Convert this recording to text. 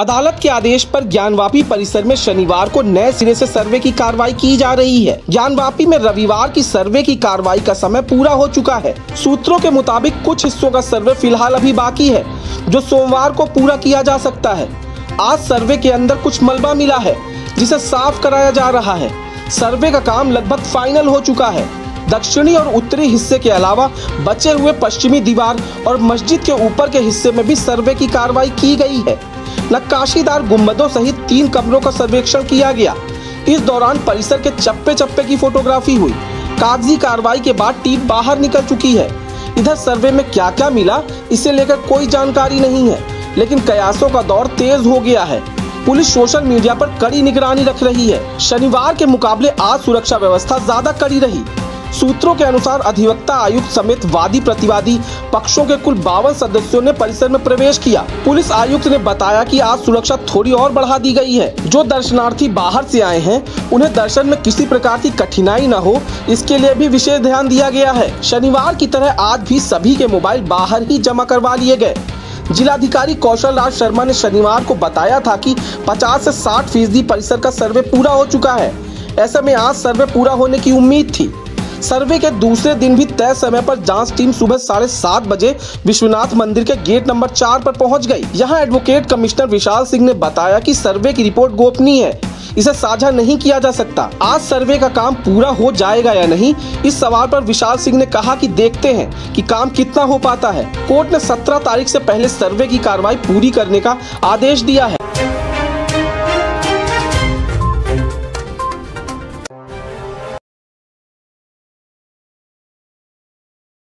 अदालत के आदेश पर ज्ञानवापी परिसर में शनिवार को नए सिरे से सर्वे की कार्रवाई की जा रही है। ज्ञानवापी में रविवार की सर्वे की कार्रवाई का समय पूरा हो चुका है। सूत्रों के मुताबिक कुछ हिस्सों का सर्वे फ़िलहाल अभी बाकी है, जो सोमवार को पूरा किया जा सकता है। आज सर्वे के अंदर कुछ मलबा मिला है, जिसे साफ़ कराया जा रहा है। सर्वे का काम लगभग फाइनल हो चुका है। दक्षिणी और उत्तरी हिस्से के अलावा बचे हुए पश्चिमी दीवार और मस्जिद के ऊपर के हिस्से में भी सर्वे की कार्रवाई की गई है। नक्काशीदार गुम्बदों सहित तीन कमरों का सर्वेक्षण किया गया। इस दौरान परिसर के चप्पे चप्पे की फोटोग्राफी हुई। कागज़ी कार्रवाई के बाद टीम बाहर निकल चुकी है। इधर सर्वे में क्या क्या मिला, इसे लेकर कोई जानकारी नहीं है, लेकिन कयासों का दौर तेज हो गया है। पुलिस सोशल मीडिया पर कड़ी निगरानी रख रही है। शनिवार के मुकाबले आज सुरक्षा व्यवस्था ज़्यादा कड़ी रही। सूत्रों के अनुसार अधिवक्ता आयुक्त समेत वादी प्रतिवादी पक्षों के कुल बावन सदस्यों ने परिसर में प्रवेश किया। पुलिस आयुक्त ने बताया कि आज सुरक्षा थोड़ी और बढ़ा दी गई है। जो दर्शनार्थी बाहर से आए हैं, उन्हें दर्शन में किसी प्रकार की कठिनाई न हो, इसके लिए भी विशेष ध्यान दिया गया है। शनिवार की तरह आज भी सभी के मोबाइल बाहर ही जमा करवा लिए गए। जिलाधिकारी कौशल राज शर्मा ने शनिवार को बताया था कि 50 से 60 फ़ीसदी परिसर का सर्वे पूरा हो चुका है। ऐसे में आज सर्वे पूरा होने की उम्मीद थी। सर्वे के दूसरे दिन भी तय समय पर जाँच टीम सुबह साढ़े सात बजे विश्वनाथ मंदिर के गेट नंबर चार पर पहुँच गई। यहाँ एडवोकेट कमिश्नर विशाल सिंह ने बताया कि सर्वे की रिपोर्ट गोपनीय है। इसे साझा नहीं किया जा सकता। आज सर्वे का काम पूरा हो जाएगा या नहीं, इस सवाल पर विशाल सिंह ने कहा कि देखते हैं कि काम कितना हो पाता है। कोर्ट ने 17 तारीख से पहले सर्वे की कार्रवाई पूरी करने का आदेश दिया है।